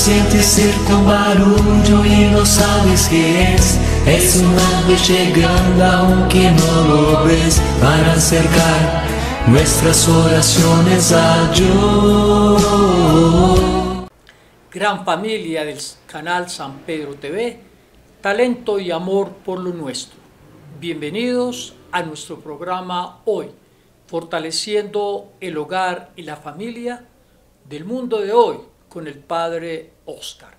sientes cerca un barullo y no sabes qué es. Es un ángel llegando aunque no lo ves para acercar nuestras oraciones a Dios. Gran familia del canal San Pedro TV, talento y amor por lo nuestro. Bienvenidos a nuestro programa hoy, fortaleciendo el hogar y la familia del mundo de hoy con el Padre Oscar.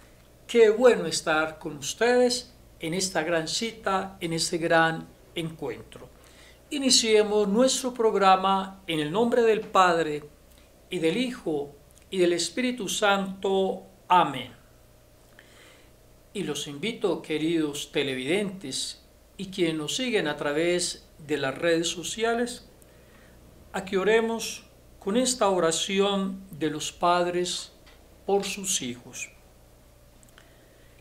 Qué bueno estar con ustedes en esta gran cita, en este gran encuentro. Iniciemos nuestro programa en el nombre del Padre y del Hijo y del Espíritu Santo. Amén. Y los invito, queridos televidentes y quienes nos siguen a través de las redes sociales, a que oremos con esta oración de los padres por sus hijos.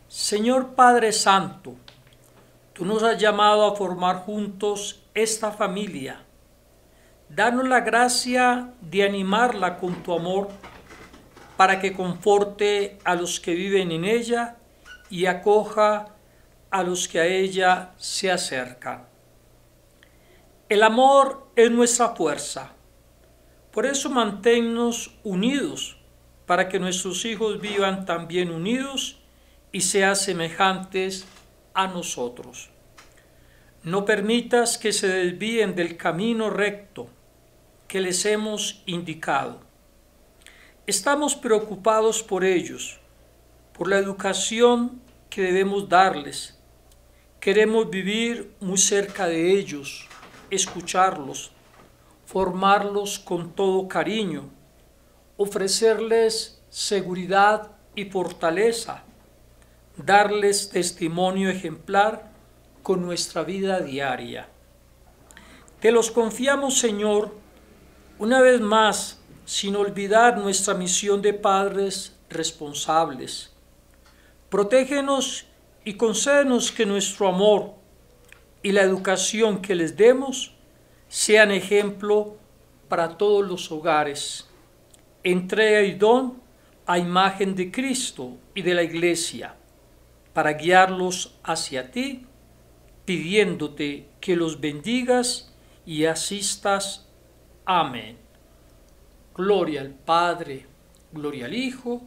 Señor Padre Santo, tú nos has llamado a formar juntos esta familia. Danos la gracia de animarla con tu amor para que conforte a los que viven en ella y acoja a los que a ella se acercan. El amor es nuestra fuerza. Por eso manténnos unidos para que nuestros hijos vivan también unidos y sean semejantes a nosotros. No permitas que se desvíen del camino recto que les hemos indicado. Estamos preocupados por ellos, por la educación que debemos darles. Queremos vivir muy cerca de ellos, escucharlos, formarlos con todo cariño ofrecerles seguridad y fortaleza, darles testimonio ejemplar con nuestra vida diaria. Te los confiamos, Señor, una vez más, sin olvidar nuestra misión de padres responsables. Protégenos y concédenos que nuestro amor y la educación que les demos sean ejemplo para todos los hogares entrega y don a imagen de Cristo y de la Iglesia, para guiarlos hacia ti, pidiéndote que los bendigas y asistas. Amén. Gloria al Padre, gloria al Hijo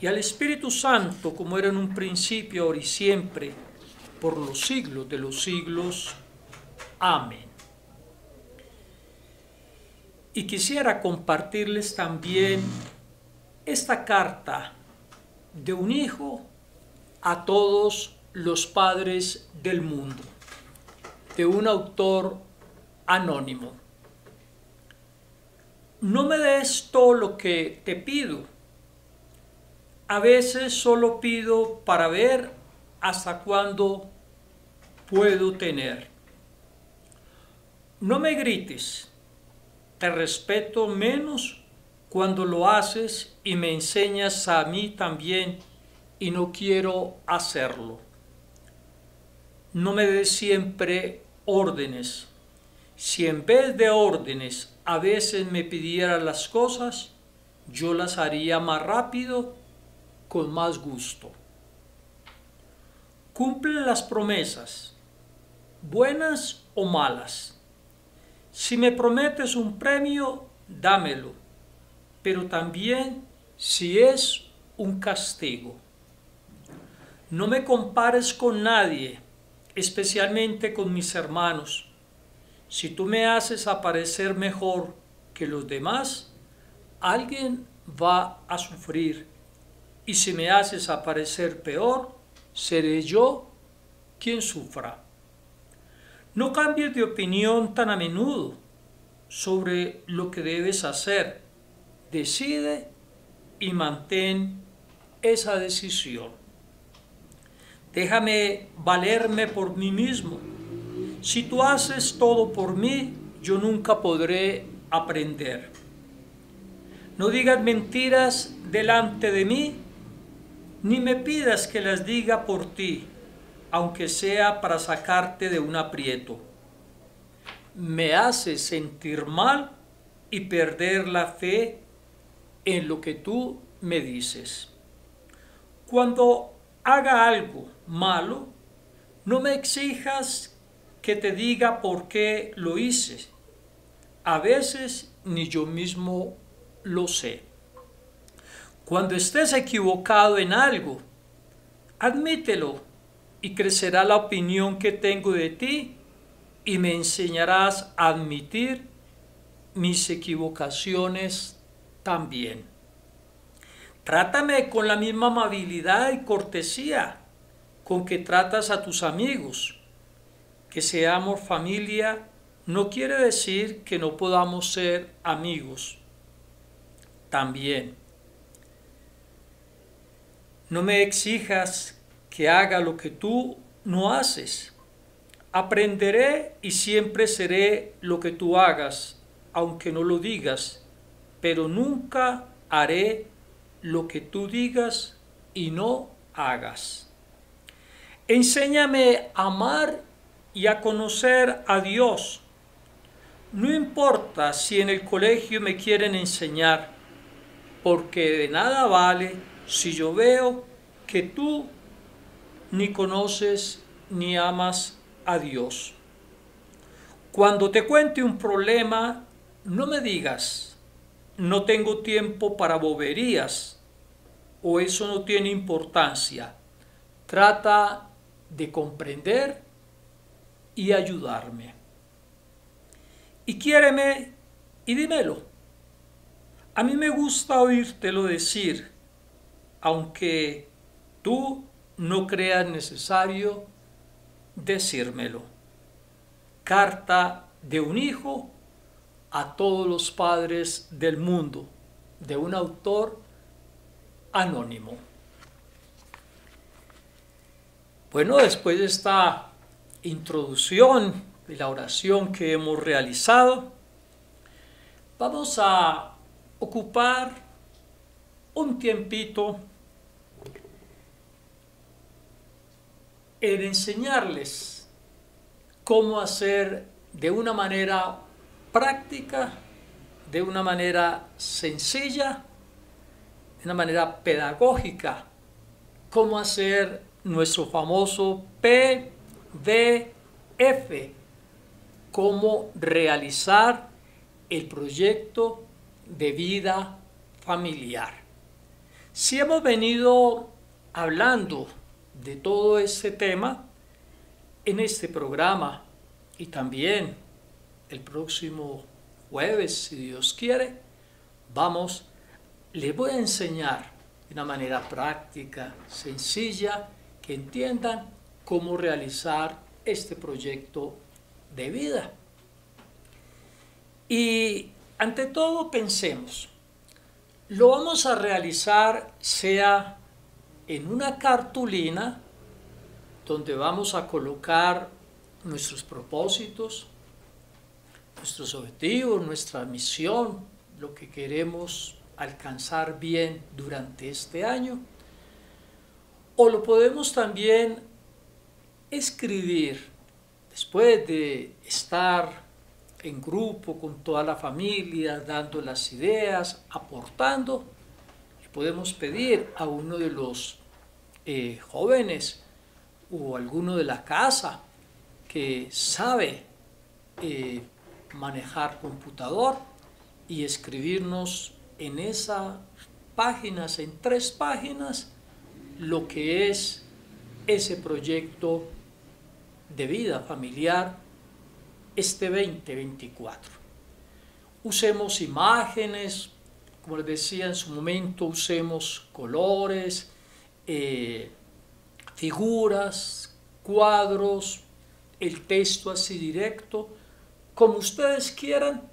y al Espíritu Santo, como era en un principio, ahora y siempre, por los siglos de los siglos. Amén. Y quisiera compartirles también esta carta de un hijo a todos los padres del mundo, de un autor anónimo. No me des todo lo que te pido. A veces solo pido para ver hasta cuándo puedo tener. No me grites te respeto menos cuando lo haces y me enseñas a mí también y no quiero hacerlo. No me des siempre órdenes. Si en vez de órdenes a veces me pidieras las cosas, yo las haría más rápido, con más gusto. Cumple las promesas, buenas o malas si me prometes un premio, dámelo, pero también si es un castigo. No me compares con nadie, especialmente con mis hermanos. Si tú me haces aparecer mejor que los demás, alguien va a sufrir. Y si me haces aparecer peor, seré yo quien sufra. No cambies de opinión tan a menudo sobre lo que debes hacer. Decide y mantén esa decisión. Déjame valerme por mí mismo. Si tú haces todo por mí, yo nunca podré aprender. No digas mentiras delante de mí, ni me pidas que las diga por ti aunque sea para sacarte de un aprieto. Me hace sentir mal y perder la fe en lo que tú me dices. Cuando haga algo malo, no me exijas que te diga por qué lo hice. A veces ni yo mismo lo sé. Cuando estés equivocado en algo, admítelo y crecerá la opinión que tengo de ti y me enseñarás a admitir mis equivocaciones también. Trátame con la misma amabilidad y cortesía con que tratas a tus amigos. Que seamos familia no quiere decir que no podamos ser amigos. También. No me exijas que haga lo que tú no haces. Aprenderé y siempre seré lo que tú hagas, aunque no lo digas, pero nunca haré lo que tú digas y no hagas. Enséñame a amar y a conocer a Dios. No importa si en el colegio me quieren enseñar, porque de nada vale si yo veo que tú ni conoces ni amas a Dios. Cuando te cuente un problema, no me digas, no tengo tiempo para boberías o eso no tiene importancia. Trata de comprender y ayudarme. Y quiéreme y dímelo. A mí me gusta oírtelo decir, aunque tú no creas necesario decírmelo. Carta de un hijo a todos los padres del mundo, de un autor anónimo. Bueno, después de esta introducción de la oración que hemos realizado, vamos a ocupar un tiempito en enseñarles cómo hacer de una manera práctica, de una manera sencilla, de una manera pedagógica, cómo hacer nuestro famoso PDF, cómo realizar el proyecto de vida familiar. Si hemos venido hablando de todo este tema en este programa y también el próximo jueves, si Dios quiere, vamos, les voy a enseñar de una manera práctica, sencilla, que entiendan cómo realizar este proyecto de vida. Y ante todo pensemos, lo vamos a realizar sea en una cartulina donde vamos a colocar nuestros propósitos, nuestros objetivos, nuestra misión, lo que queremos alcanzar bien durante este año. O lo podemos también escribir después de estar en grupo con toda la familia, dando las ideas, aportando. Podemos pedir a uno de los eh, jóvenes o alguno de la casa que sabe eh, manejar computador y escribirnos en esas páginas, en tres páginas, lo que es ese proyecto de vida familiar este 2024. Usemos imágenes, como les decía en su momento, usemos colores, eh, figuras, cuadros, el texto así directo, como ustedes quieran,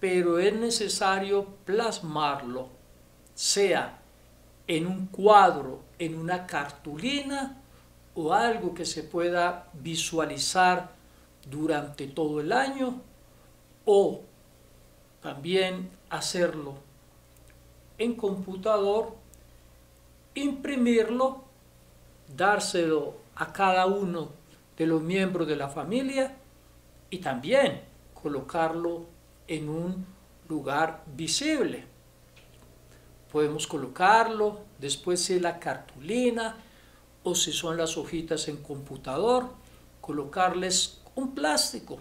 pero es necesario plasmarlo, sea en un cuadro, en una cartulina o algo que se pueda visualizar durante todo el año o también hacerlo en computador, imprimirlo, dárselo a cada uno de los miembros de la familia y también colocarlo en un lugar visible. Podemos colocarlo Después si la cartulina o si son las hojitas en computador, colocarles un plástico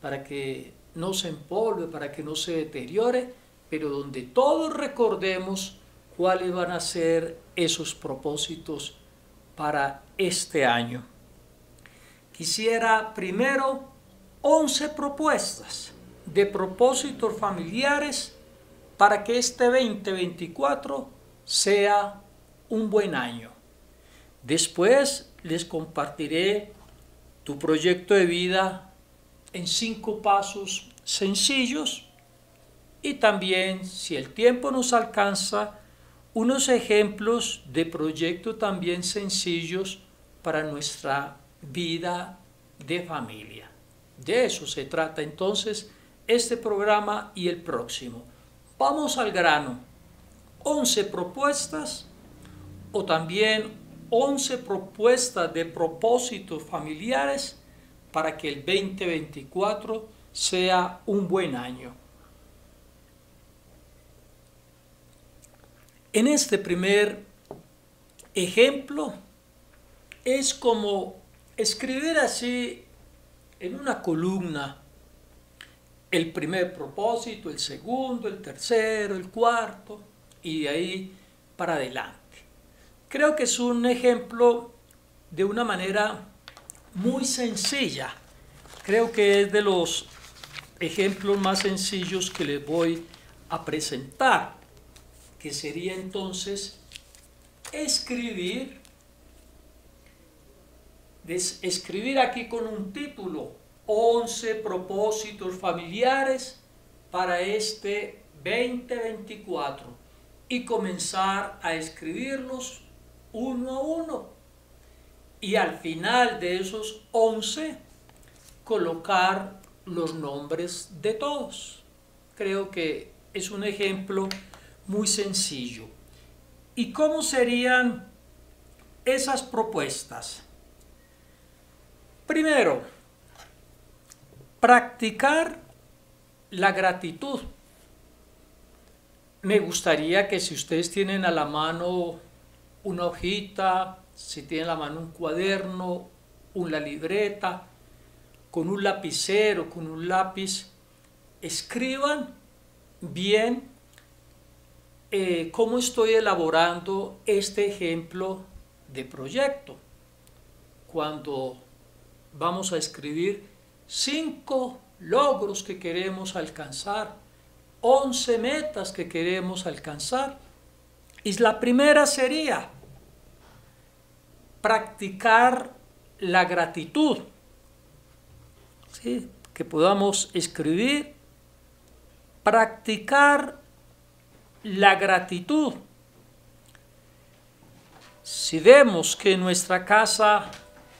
para que no se empolve, para que no se deteriore, pero donde todos recordemos cuáles van a ser esos propósitos para este año. Quisiera primero 11 propuestas de propósitos familiares para que este 2024 sea un buen año. Después les compartiré tu proyecto de vida en cinco pasos sencillos y también, si el tiempo nos alcanza, unos ejemplos de proyectos también sencillos para nuestra vida de familia. De eso se trata entonces este programa y el próximo. Vamos al grano. 11 propuestas o también 11 propuestas de propósitos familiares para que el 2024 sea un buen año. En este primer ejemplo es como escribir así en una columna el primer propósito, el segundo, el tercero, el cuarto y de ahí para adelante. Creo que es un ejemplo de una manera muy sencilla. Creo que es de los ejemplos más sencillos que les voy a presentar que sería entonces escribir, escribir aquí con un título, 11 propósitos familiares para este 2024 y comenzar a escribirlos uno a uno. Y al final de esos 11 colocar los nombres de todos. Creo que es un ejemplo muy sencillo. ¿Y cómo serían esas propuestas? Primero, practicar la gratitud. Me gustaría que si ustedes tienen a la mano una hojita, si tienen a la mano un cuaderno, una libreta, con un lapicero, con un lápiz, escriban bien eh, cómo estoy elaborando este ejemplo de proyecto. Cuando vamos a escribir cinco logros que queremos alcanzar, 11 metas que queremos alcanzar. Y la primera sería practicar la gratitud. Que podamos escribir, practicar la gratitud. Si vemos que en nuestra casa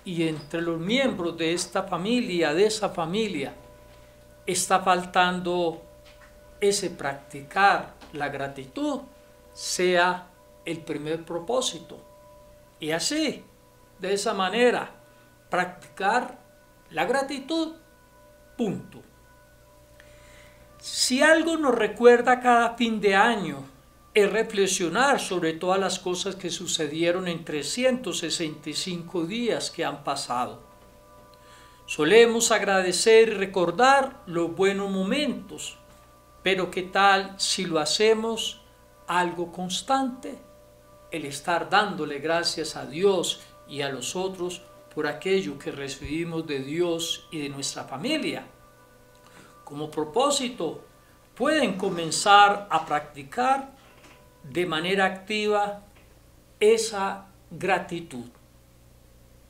y entre los miembros de esta familia, de esa familia, está faltando ese practicar la gratitud, sea el primer propósito. Y así, de esa manera, practicar la gratitud, punto. Si algo nos recuerda cada fin de año es reflexionar sobre todas las cosas que sucedieron en 365 días que han pasado. Solemos agradecer y recordar los buenos momentos, pero ¿qué tal si lo hacemos algo constante? El estar dándole gracias a Dios y a los otros por aquello que recibimos de Dios y de nuestra familia como propósito, pueden comenzar a practicar de manera activa esa gratitud.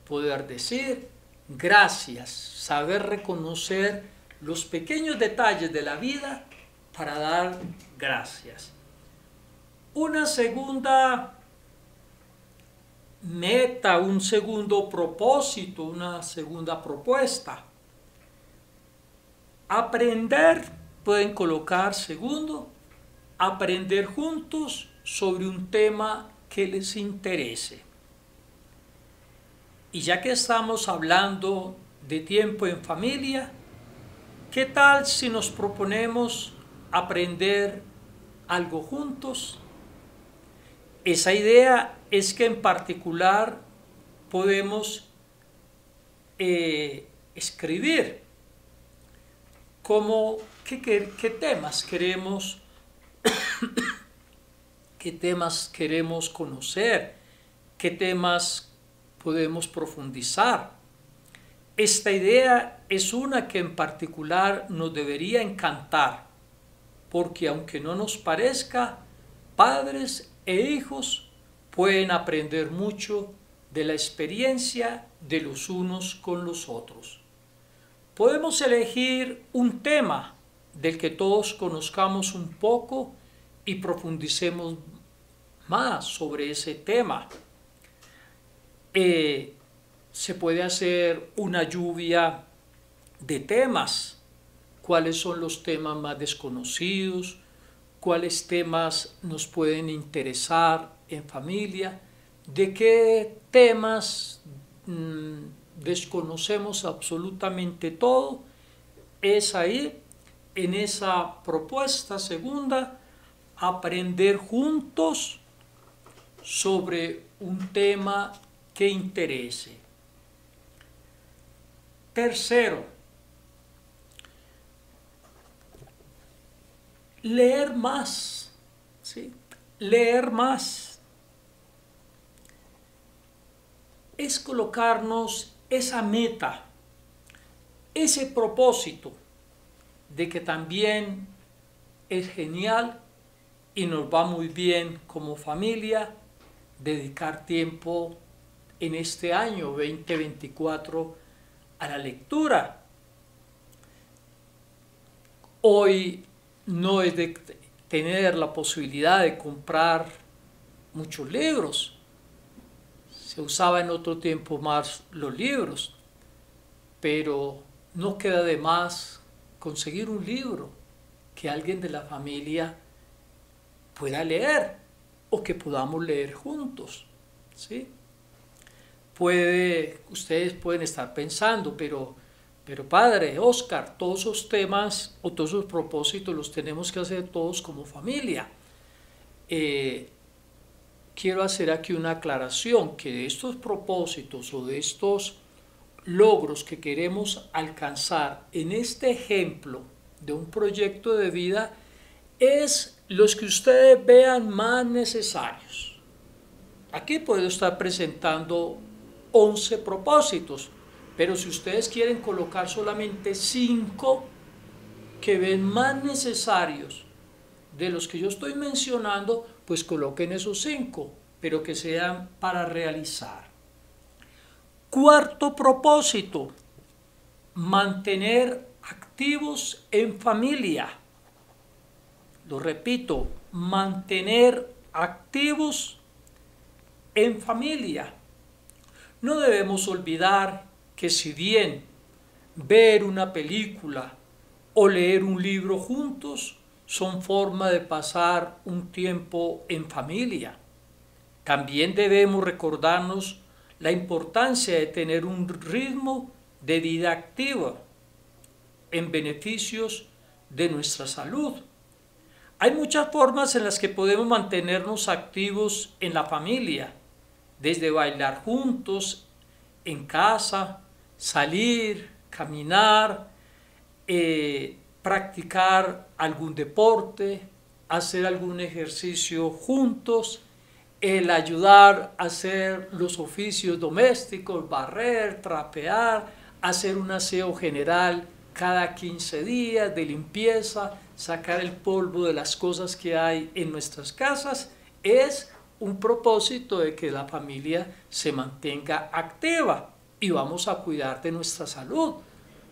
Poder decir gracias, saber reconocer los pequeños detalles de la vida para dar gracias. Una segunda meta, un segundo propósito, una segunda propuesta Aprender, pueden colocar segundo, aprender juntos sobre un tema que les interese. Y ya que estamos hablando de tiempo en familia, ¿qué tal si nos proponemos aprender algo juntos? Esa idea es que en particular podemos eh, escribir cómo, qué, qué temas queremos qué temas queremos conocer, qué temas podemos profundizar. Esta idea es una que en particular nos debería encantar, porque aunque no nos parezca, padres e hijos pueden aprender mucho de la experiencia de los unos con los otros. Podemos elegir un tema del que todos conozcamos un poco y profundicemos más sobre ese tema. Eh, se puede hacer una lluvia de temas. ¿Cuáles son los temas más desconocidos? ¿Cuáles temas nos pueden interesar en familia? ¿De qué temas mm, desconocemos absolutamente todo? Es ahí, en esa propuesta segunda, aprender juntos sobre un tema que interese. Tercero, leer más, ¿sí? Leer más es colocarnos esa meta, ese propósito de que también es genial y nos va muy bien como familia dedicar tiempo en este año 2024 a la lectura. Hoy no es de tener la posibilidad de comprar muchos libros. Se usaba en otro tiempo más los libros, pero no queda de más conseguir un libro que alguien de la familia pueda leer o que podamos leer juntos. ¿sí? Puede, ustedes pueden estar pensando, pero, pero padre, Oscar, todos esos temas o todos esos propósitos los tenemos que hacer todos como familia. Eh, quiero hacer aquí una aclaración, que de estos propósitos o de estos logros que queremos alcanzar en este ejemplo de un proyecto de vida es los que ustedes vean más necesarios. Aquí puedo estar presentando 11 propósitos, pero si ustedes quieren colocar solamente 5 que ven más necesarios de los que yo estoy mencionando, pues coloquen esos 5, pero que sean para realizar. Cuarto propósito, mantener activos en familia lo repito, mantener activos en familia. No debemos olvidar que si bien ver una película o leer un libro juntos son forma de pasar un tiempo en familia, también debemos recordarnos la importancia de tener un ritmo de vida activa en beneficios de nuestra salud. Hay muchas formas en las que podemos mantenernos activos en la familia, desde bailar juntos, en casa, salir, caminar, eh, practicar algún deporte, hacer algún ejercicio juntos, el ayudar a hacer los oficios domésticos, barrer, trapear, hacer un aseo general cada 15 días de limpieza, sacar el polvo de las cosas que hay en nuestras casas, es un propósito de que la familia se mantenga activa y vamos a cuidar de nuestra salud,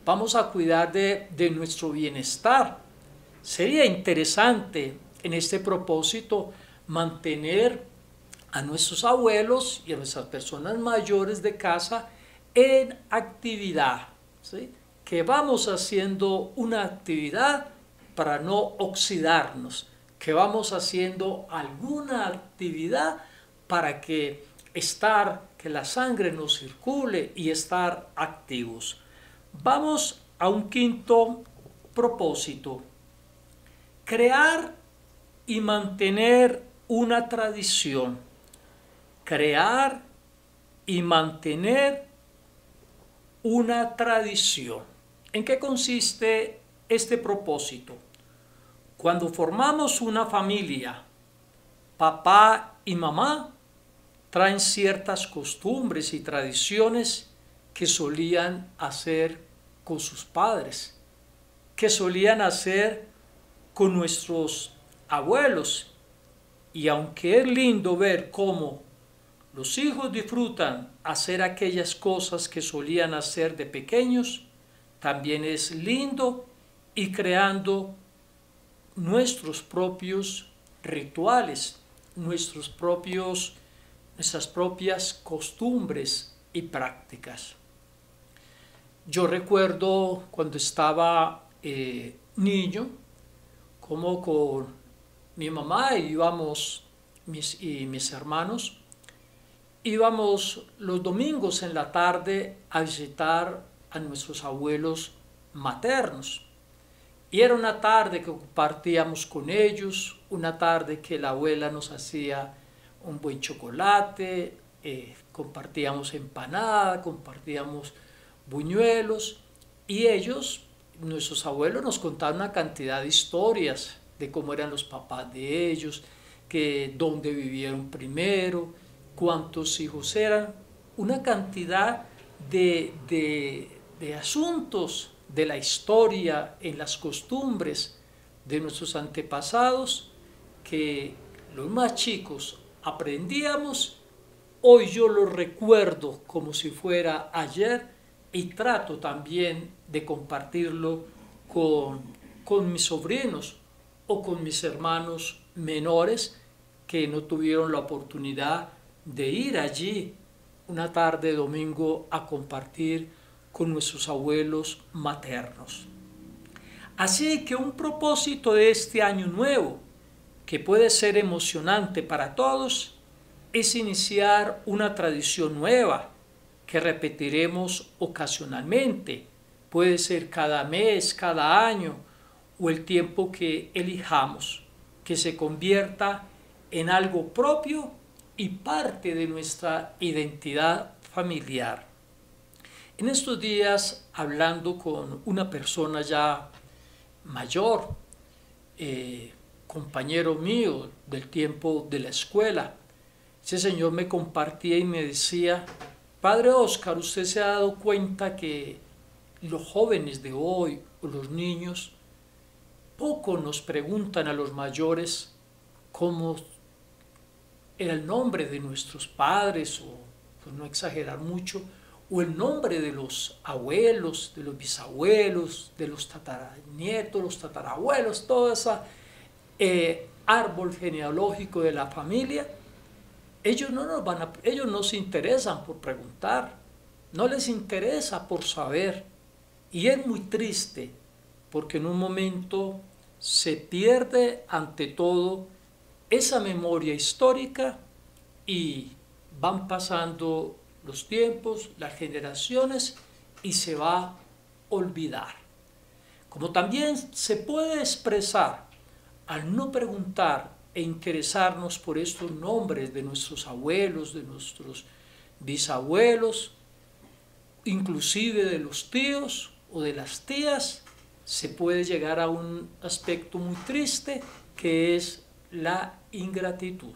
vamos a cuidar de, de nuestro bienestar. Sería interesante en este propósito mantener a nuestros abuelos y a nuestras personas mayores de casa en actividad, que vamos haciendo una actividad para no oxidarnos, que vamos haciendo alguna actividad para que estar, que la sangre nos circule y estar activos. Vamos a un quinto propósito, crear y mantener una tradición. crear y mantener una tradición. ¿En qué consiste este propósito? Cuando formamos una familia, papá y mamá traen ciertas costumbres y tradiciones que solían hacer con sus padres, que solían hacer con nuestros abuelos. Y aunque es lindo ver cómo los hijos disfrutan hacer aquellas cosas que solían hacer de pequeños, también es lindo y creando nuestros propios rituales, nuestros propios, nuestras propias costumbres y prácticas. Yo recuerdo cuando estaba eh, niño, como con mi mamá íbamos mis, y mis hermanos, íbamos los domingos en la tarde a visitar a nuestros abuelos maternos. Y era una tarde que compartíamos con ellos, una tarde que la abuela nos hacía un buen chocolate, eh, compartíamos empanada, compartíamos buñuelos y ellos, nuestros abuelos, nos contaban una cantidad de historias de cómo eran los papás de ellos, que dónde vivieron primero, cuántos hijos eran, una cantidad de, de asuntos de la historia, en las costumbres de nuestros antepasados que los más chicos aprendíamos, hoy yo lo recuerdo como si fuera ayer y trato también de compartirlo con, con mis sobrinos o con mis hermanos menores que no tuvieron la oportunidad de ir allí una tarde domingo a compartir con nuestros abuelos maternos. Así que un propósito de este año nuevo, que puede ser emocionante para todos, es iniciar una tradición nueva que repetiremos ocasionalmente. Puede ser cada mes, cada año o el tiempo que elijamos, que se convierta en algo propio y parte de nuestra identidad familiar. En estos días, hablando con una persona ya mayor, eh, compañero mío del tiempo de la escuela, ese señor me compartía y me decía, Padre Oscar, usted se ha dado cuenta que los jóvenes de hoy o los niños poco nos preguntan a los mayores cómo era el nombre de nuestros padres o, por no exagerar mucho, o el nombre de los abuelos, de los bisabuelos, de los tataranietos, los tatarabuelos, todo ese eh, árbol genealógico de la familia, ellos no, nos van a, ellos no se interesan por preguntar, no les interesa por saber. Y es muy triste porque en un momento se pierde ante todo esa memoria histórica y van pasando los tiempos, las generaciones y se va a olvidar. Como también se puede expresar al no preguntar e interesarnos por estos nombres de nuestros abuelos, de nuestros bisabuelos, inclusive de los tíos o de las tías, se puede llegar a un aspecto muy triste que es la ingratitud.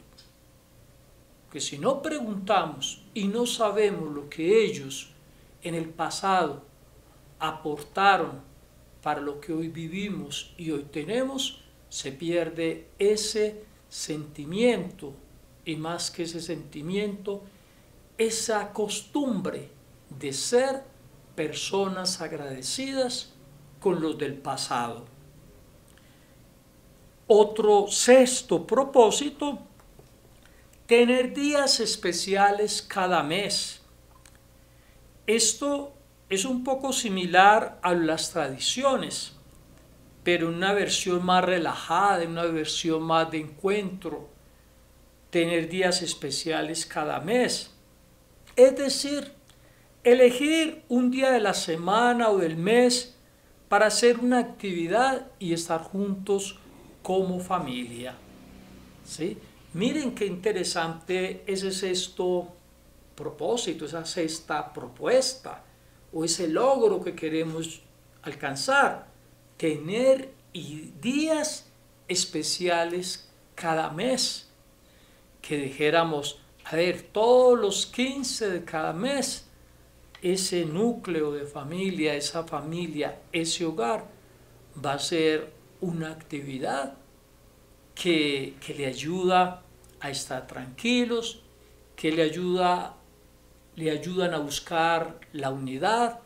Que si no preguntamos y no sabemos lo que ellos en el pasado aportaron para lo que hoy vivimos y hoy tenemos, se pierde ese sentimiento y más que ese sentimiento, esa costumbre de ser personas agradecidas con los del pasado. Otro sexto propósito Tener días especiales cada mes. Esto es un poco similar a las tradiciones, pero una versión más relajada, en una versión más de encuentro. Tener días especiales cada mes. Es decir, elegir un día de la semana o del mes para hacer una actividad y estar juntos como familia. ¿Sí? Miren qué interesante ese sexto propósito, esa sexta propuesta o ese logro que queremos alcanzar. Tener días especiales cada mes. Que dijéramos, a ver, todos los 15 de cada mes, ese núcleo de familia, esa familia, ese hogar, va a ser una actividad que, que le ayuda a estar tranquilos, que le, ayuda, le ayudan a buscar la unidad,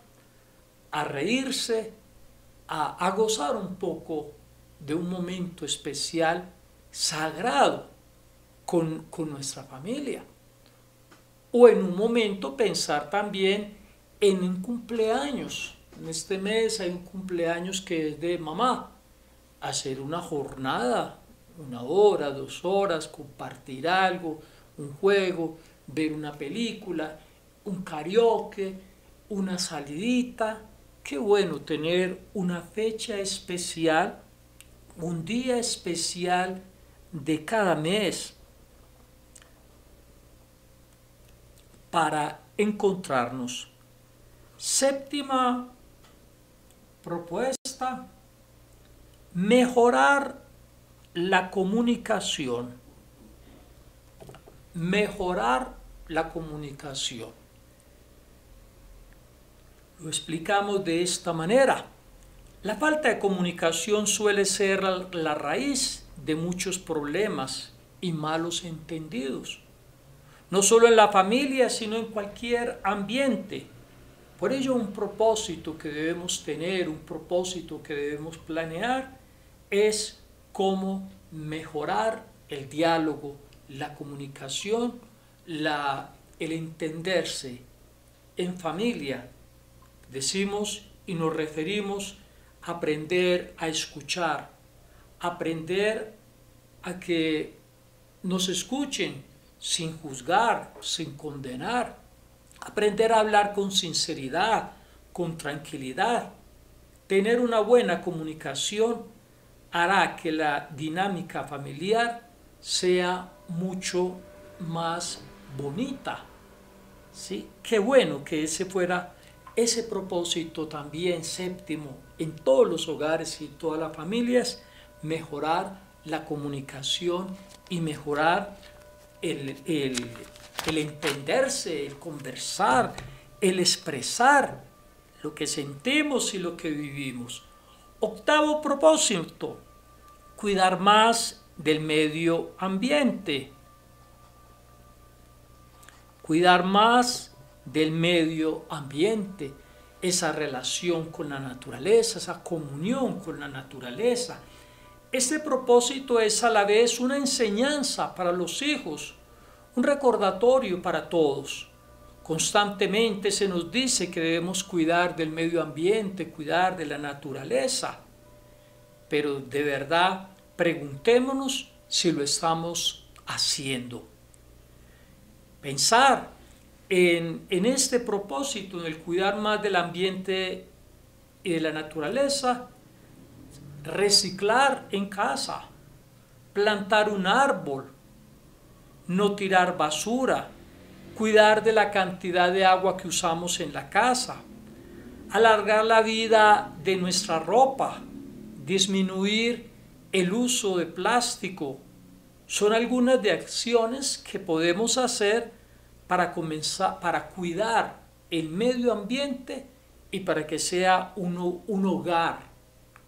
a reírse, a, gozar un poco de un momento especial, sagrado, con, con nuestra familia. O en un momento pensar también en un cumpleaños. En este mes hay un cumpleaños que es de mamá. Hacer una jornada una hora, dos horas, compartir algo, un juego, ver una película, un karaoke, una salidita. Qué bueno tener una fecha especial, un día especial de cada mes para encontrarnos. Séptima propuesta, mejorar la comunicación, mejorar la comunicación. Lo explicamos de esta manera. La falta de comunicación suele ser la raíz de muchos problemas y malos entendidos, no solo en la familia, sino en cualquier ambiente. Por ello un propósito que debemos tener, un propósito que debemos planear es cómo mejorar el diálogo, la comunicación, la, el entenderse en familia. Decimos y nos referimos a aprender a escuchar, aprender a que nos escuchen sin juzgar, sin condenar, aprender a hablar con sinceridad, con tranquilidad, tener una buena comunicación hará que la dinámica familiar sea mucho más bonita. ¿Sí? Qué bueno que ese fuera ese propósito también séptimo en todos los hogares y todas las familias, mejorar la comunicación y mejorar el, el entenderse, el conversar, el expresar lo que sentimos y lo que vivimos. Octavo propósito, cuidar más del medio ambiente. Cuidar más del medio ambiente, esa relación con la naturaleza, esa comunión con la naturaleza. Este propósito es a la vez una enseñanza para los hijos, un recordatorio para todos. Constantemente se nos dice que debemos cuidar del medio ambiente, cuidar de la naturaleza, pero de verdad preguntémonos si lo estamos haciendo. Pensar en, en este propósito, en el cuidar más del ambiente y de la naturaleza, reciclar en casa, plantar un árbol, no tirar basura, cuidar de la cantidad de agua que usamos en la casa, alargar la vida de nuestra ropa, disminuir el uso de plástico. Son algunas de acciones que podemos hacer para comenzar, para cuidar el medio ambiente y para que sea un, un hogar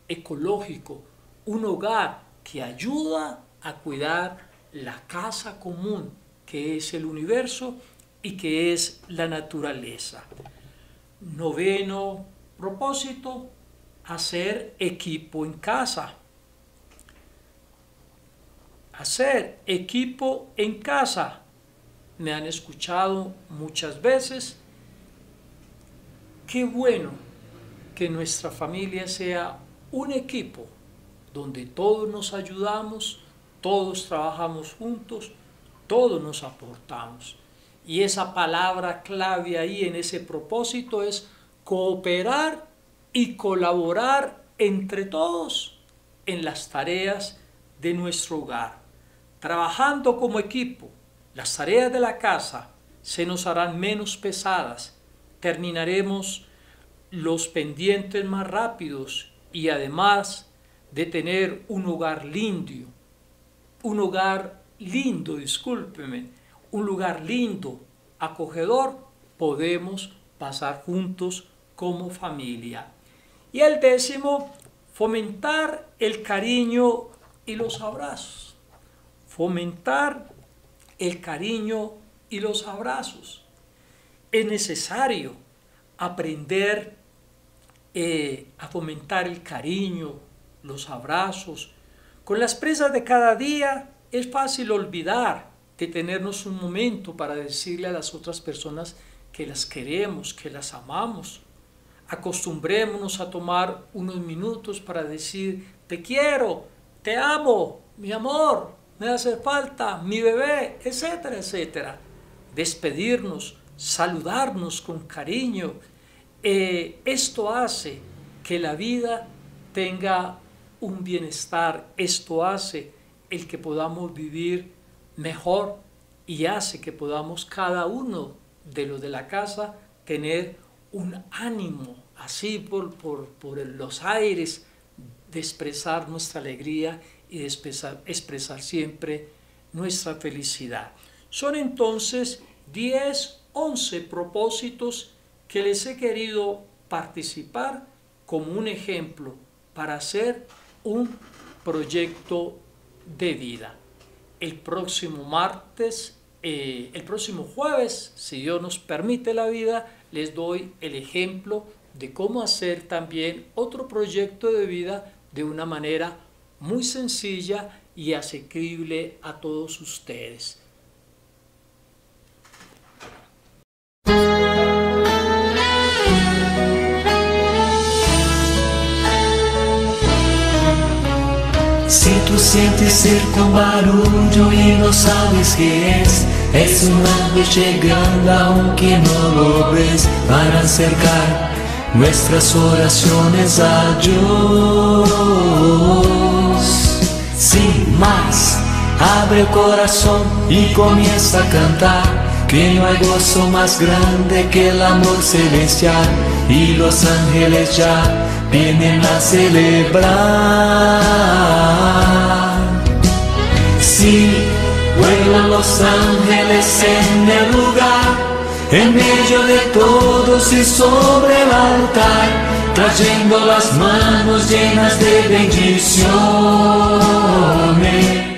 ecológico, un hogar que ayuda a cuidar la casa común que es el universo y que es la naturaleza. Noveno propósito, hacer equipo en casa. Hacer equipo en casa. Me han escuchado muchas veces. Qué bueno que nuestra familia sea un equipo donde todos nos ayudamos, todos trabajamos juntos, todos nos aportamos. Y esa palabra clave ahí en ese propósito es cooperar y colaborar entre todos en las tareas de nuestro hogar. trabajando como equipo, las tareas de la casa se nos harán menos pesadas, terminaremos los pendientes más rápidos y además de tener un hogar lindo, un hogar lindo, discúlpeme, un lugar lindo, acogedor, podemos pasar juntos como familia. Y el décimo, fomentar el cariño y los abrazos. Fomentar el cariño y los abrazos. Es necesario aprender eh, a fomentar el cariño, los abrazos. Con las presas de cada día es fácil olvidar detenernos un momento para decirle a las otras personas que las queremos, que las amamos. Acostumbrémonos a tomar unos minutos para decir, te quiero, te amo, mi amor, me hace falta, mi bebé, etcétera, etcétera. Despedirnos, saludarnos con cariño. Eh, esto hace que la vida tenga un bienestar, esto hace el que podamos vivir mejor y hace que podamos cada uno de los de la casa tener un ánimo así por, por, los aires de expresar nuestra alegría y expresar, expresar siempre nuestra felicidad. Son entonces 10, 11 propósitos que les he querido participar como un ejemplo para hacer un proyecto de vida el próximo martes, eh, el próximo jueves, si Dios nos permite la vida, les doy el ejemplo de cómo hacer también otro proyecto de vida de una manera muy sencilla y asequible a todos ustedes. Si tú sientes cerca un barullo y no sabes qué es, es un ángel llegando aunque no lo ves para acercar nuestras oraciones a Dios. Sin más, abre el corazón y comienza a cantar. Que no hay gozo más grande que el amor celestial y los ángeles ya vienen a celebrar. Sí, vuelan los ángeles en el lugar, en medio de todos y sobre el altar, Trazendo as manos llenas de bendiciones.